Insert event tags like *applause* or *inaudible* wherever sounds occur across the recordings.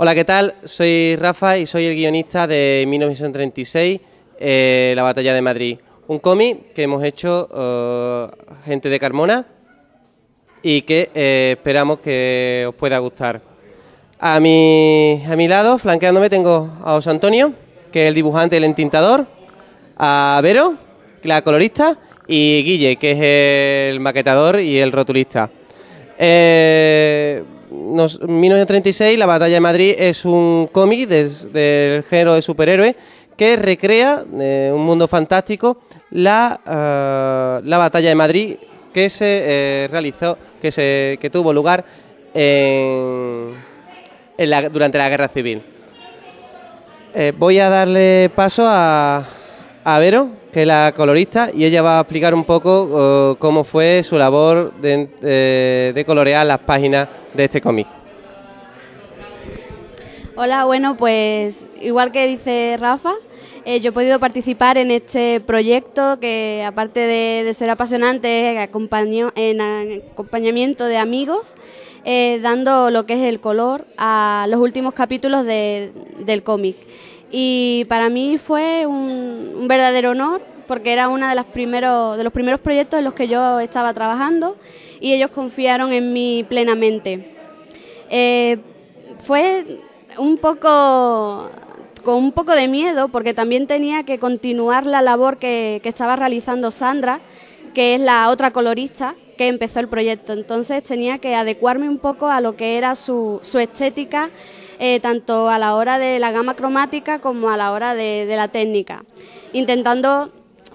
Hola, ¿qué tal? Soy Rafa y soy el guionista de 1936, eh, La Batalla de Madrid. Un cómic que hemos hecho eh, gente de Carmona y que eh, esperamos que os pueda gustar. A mi, a mi lado, flanqueándome, tengo a José Antonio, que es el dibujante y el entintador, a Vero, la colorista, y Guille, que es el maquetador y el rotulista. Eh, nos, 1936, La Batalla de Madrid es un cómic del género de superhéroe que recrea eh, un mundo fantástico la, eh, la Batalla de Madrid que se eh, realizó, que, se, que tuvo lugar en, durante la Guerra Civil. Eh, voy a darle paso a, a Vero, que es la colorista, y ella va a explicar un poco eh, cómo fue su labor de, eh, de colorear las páginas de este cómic. Hola, bueno, pues igual que dice Rafa, eh, yo he podido participar en este proyecto que aparte de, ser apasionante, acompañó en acompañamiento de amigos, dando lo que es el color a los últimos capítulos de- del cómic. Y para mí fue un, verdadero honor porque era uno de, las primeros, de los primeros proyectos en los que yo estaba trabajando y ellos confiaron en mí plenamente. Eh, fue un poco con un poco de miedo porque también tenía que continuar la labor que, que estaba realizando Sandra, que es la otra colorista que empezó el proyecto. Entonces tenía que adecuarme un poco a lo que era su, su estética, eh, tanto a la hora de la gama cromática como a la hora de, la técnica, intentando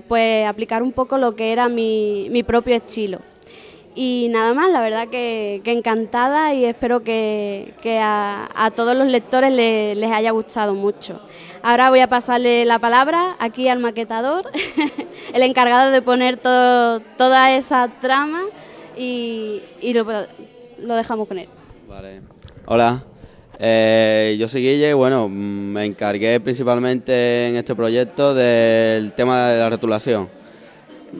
pues aplicar un poco lo que era mi, propio estilo. Y nada más, la verdad que, encantada y espero que, a, todos los lectores le- les haya gustado mucho. Ahora voy a pasarle la palabra aquí al maquetador, *laughs* el encargado de poner todo, toda esa trama y, lo, dejamos con él. Hola, Eh, yo soy Guille y bueno, me encargué principalmente en este proyecto del tema de la rotulación.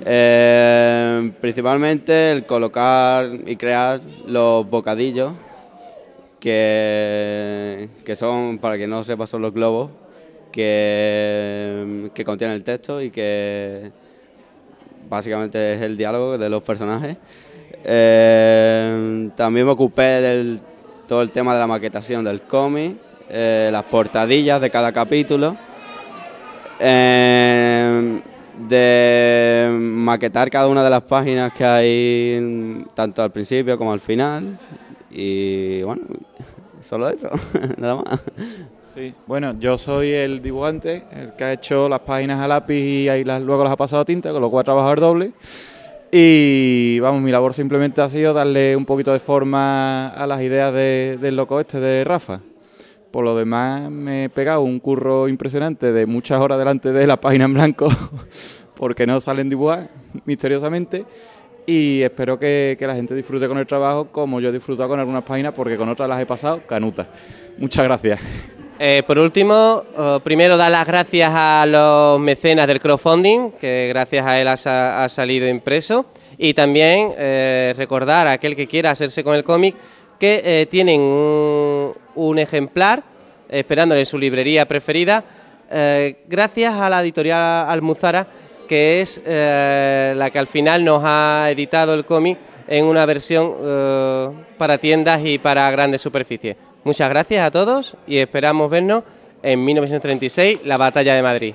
Eh, principalmente el colocar y crear los bocadillos, que, que son, para quien no sepa, son los globos que, que contienen el texto y que básicamente es el diálogo de los personajes. Eh, también me ocupé del todo el tema de la maquetación del cómic, eh, las portadillas de cada capítulo, eh, de maquetar cada una de las páginas que hay mm, tanto al principio como al final y bueno, *laughs* solo eso, *laughs* nada más. Sí, bueno, yo soy el dibujante, el que ha hecho las páginas a lápiz y ahí las, luego las ha pasado a tinta, con lo cual el doble. Y vamos, mi labor simplemente ha sido darle un poquito de forma a las ideas de- del loco este de Rafa. Por lo demás, me he pegado un curro impresionante de muchas horas delante de la página en blanco, *laughs* porque no salen dibujar misteriosamente. Y espero que, que la gente disfrute con el trabajo como yo he disfrutado con algunas páginas, porque con otras las he pasado canutas. Muchas gracias. Eh, por último, eh, primero dar las gracias a los mecenas del crowdfunding, que gracias a él ha, sa- ha salido impreso. Y también eh, recordar a aquel que quiera hacerse con el cómic que tienen un, un ejemplar esperándole en su librería preferida, gracias a la editorial Almuzara, que es la que al final nos ha editado el cómic en una versión para tiendas y para grandes superficies. Muchas gracias a todos y esperamos vernos en 1936, la Batalla de Madrid.